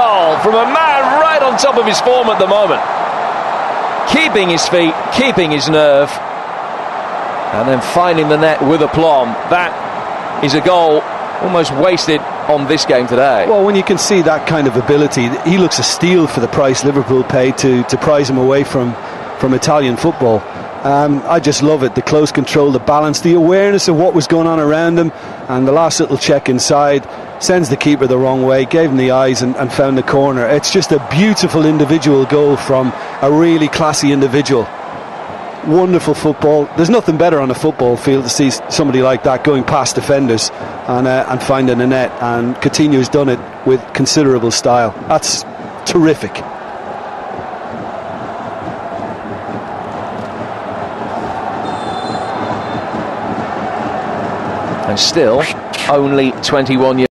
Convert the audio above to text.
goal from a man right on top of his form at the moment. Keeping his feet, keeping his nerve, and then finding the net with aplomb. That is a goal almost wasted on this game today. Well, when you can see that kind of ability, he looks a steal for the price Liverpool paid to, to prize him away from, from Italian football. Um, I just love it the close control, the balance, the awareness of what was going on around him, and the last little check inside sends the keeper the wrong way, gave him the eyes, and, and found the corner. It's just a beautiful individual goal from a really classy individual wonderful football. There's nothing better on a football field to see somebody like that going past defenders and uh, and finding a net. And Coutinho has done it with considerable style. That's terrific. And still only 21 years.